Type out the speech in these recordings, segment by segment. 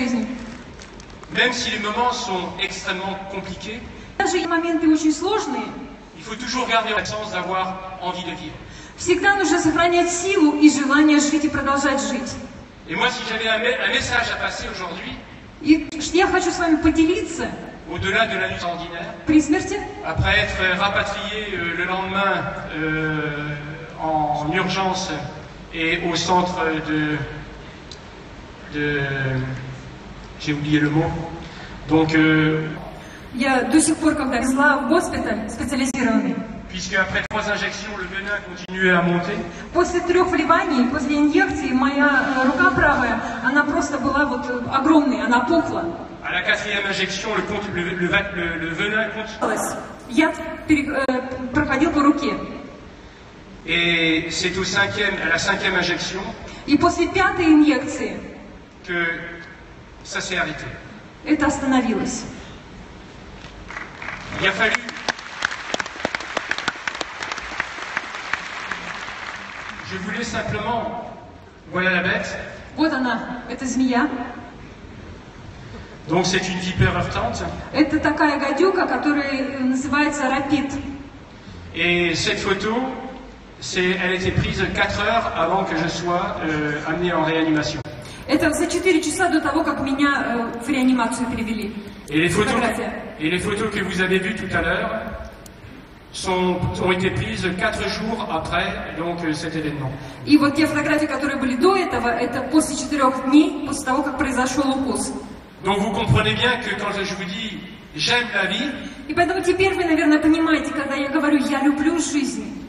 жизнь. Même si les moments sont extrêmement compliqués, Даже и моменты очень сложные, il faut toujours garder le sens d'avoir envie de vivre. всегда нужно сохранять силу и желание жить и продолжать жить. Et moi, si j'avais un, me- un message à passer aujourd'hui, И я хочу с вами поделиться au-delà de la lutte ordinaire, при смерти, après être rapatrié euh, le lendemain euh, en urgence et au centre de... de j'ai oublié le mot. Donc, euh, я до сих пор, когда везла в госпиталь специализированный, puisque après trois injections, le venin continuait à monter, после трех вливаний, после инъекции, моя э, рука правая, она просто была вот э, огромной, она пухла. à la quatrième injection, le, compte- le, le va- le- le venin continue. Яд пере- э, проходил по руке. Et c'est au cinquième, à la cinquième injection И после пятой инъекции que ça s'est arrêté. это остановилось. Il a fallu. Je voulais simplement. Voilà la bête. Вот она, это змея. Donc c'est une vipère heurtante. Это такая гадюка, которая э, называется рапид. Et cette photo, c'est, elle a été prise 4 heures avant que je sois euh, amené en réanimation. Это за 4 часа до того, как меня э, в реанимацию перевели. Et les photos, et les photos que vous avez vues tout à l'heure sont, ont été prises 4 jours après donc, euh, cet événement. И вот те фотографии, которые были до этого, это после четырех дней, после того, как произошел укус. Donc vous comprenez bien que quand je vous dis j'aime la vie, И поэтому теперь вы, наверное, понимаете, когда я говорю «я люблю жизнь»,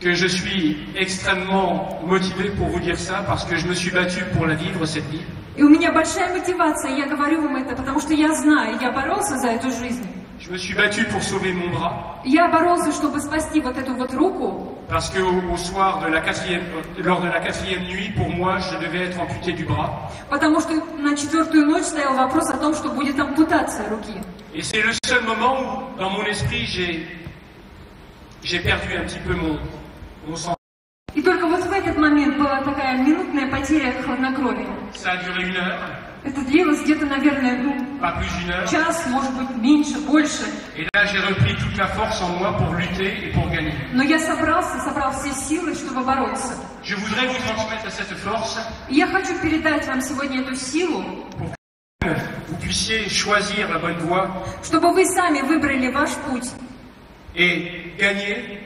que je suis extrêmement motivé pour vous dire ça parce que je me suis battu pour la vivre cette vie. и у меня большая мотивация, я говорю вам это, потому что я знаю, я боролся за эту жизнь. Je me suis battu pour sauver mon bras Я боролся, чтобы спасти вот эту вот руку, parce que au, au soir de la quatrième, euh, lors de la quatrième nuit, pour moi, je devais être amputé du bras. потому что на четвертую ночь стоял вопрос о том, что будет ампутация руки. Et c'est le seul moment où, dans mon esprit, j'ai j'ai perdu un petit peu mon, mon sang. И только вот в этот момент была такая минутная потеря хладнокровия. Это длилось где-то, наверное, ну, час, может быть, меньше, больше. Но я собрался, собрал все силы, чтобы бороться. И я хочу передать вам сегодня эту силу, чтобы вы сами выбрали ваш путь. И gagner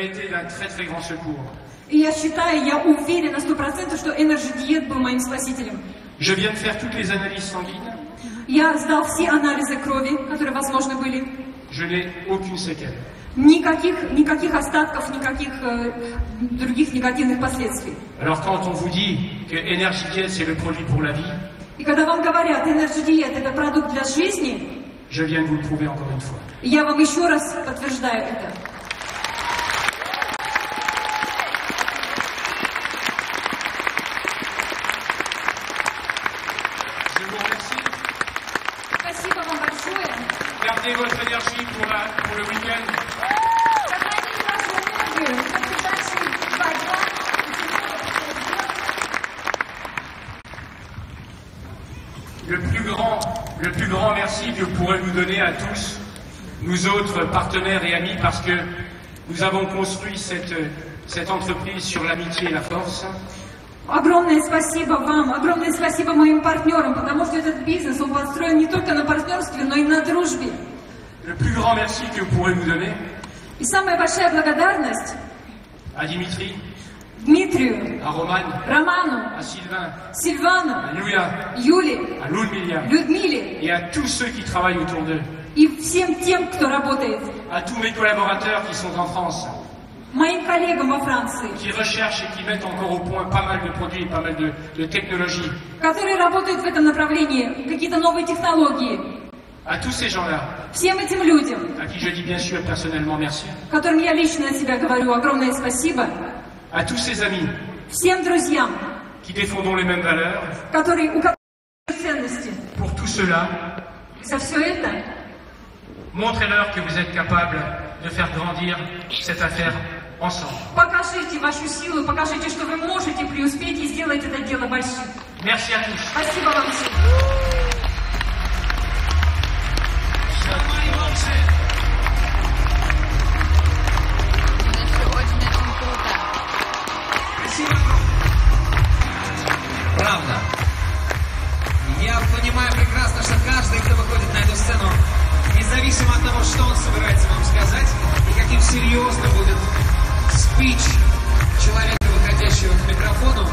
Été d'un très très grand secours. И я считаю, я уверена на сто процентов, что Energy Diet был моим спасителем. Je viens de faire toutes les analyses sanguines, Я сдал все анализы крови, которые возможны были. je n'ai aucune séquelle. Никаких, никаких остатков, никаких э, других негативных последствий. Alors quand on vous dit que Energy Diet c'est le produit pour la vie, И когда вам говорят, Energy Diet это продукт для жизни, je viens de vous le prouver encore une fois. я вам еще раз подтверждаю это. pour, la, pour le week-end. Сохраните вашу энергию. Чтобы дальше два дня Le plus grand, le plus grand merci que vous pourrez nous donner à tous, nous autres partenaires et amis, parce que nous avons construit cette, cette entreprise sur l'amitié et la force. Огромное спасибо вам, огромное спасибо моим партнерам, потому что этот бизнес, он построен не только на партнерстве, но и на дружбе. Le plus grand merci que vous pourrez nous donner И самая большая благодарность à Dimitri, Дмитрию, à Roman, Роману, à Sylvain, Сильвану, à Yulia, Юле, à Ludmilla Людмиле et à tous ceux qui travaillent autour d'eux, и всем тем, кто работает, à tous mes collaborateurs qui sont en France, моим коллегам во Франции, qui recherchent et qui mettent encore au point pas mal de produits, pas mal de, de technologies, которые работают в этом направлении, какие-то новые технологии. à tous ces gens-là, Всем этим людям, à qui je dis bien sûr personnellement merci, которым я лично от себя говорю огромное спасибо, à tous ces amis всем друзьям, qui défendons les mêmes valeurs, которые, у которых ценности. pour tout cela, За все это montrez-leur que vous êtes capable de faire grandir cette affaire ensemble. покажите вашу силу, покажите, что вы можете преуспеть и сделать это дело большим. Merci à tous. Спасибо вам всем. Независимо от того, что он собирается вам сказать, и каким серьезным будет спич человека, выходящего к микрофону,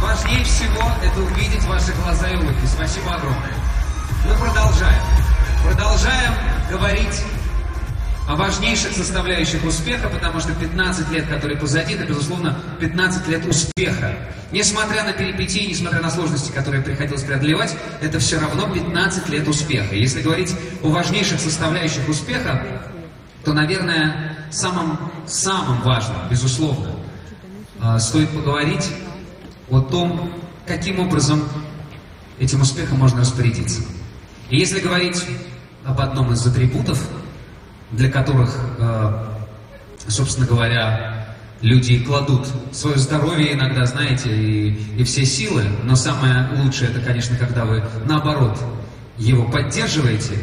важнее всего это увидеть ваши глаза и улыбки. Спасибо огромное. Мы продолжаем. Продолжаем говорить о важнейших составляющих успеха, потому что 15 лет, которые позади, это, безусловно, 15 лет успеха. Несмотря на перипетии, несмотря на сложности, которые приходилось преодолевать, это все равно 15 лет успеха. Если говорить о важнейших составляющих успеха, то, наверное, самым, самым важным, безусловно, э, стоит поговорить о том, каким образом этим успехом можно распорядиться. И если говорить об одном из атрибутов, для которых, э, собственно говоря, люди кладут свое здоровье иногда, знаете, и, и все силы, но самое лучшее это, конечно, когда вы наоборот его поддерживаете,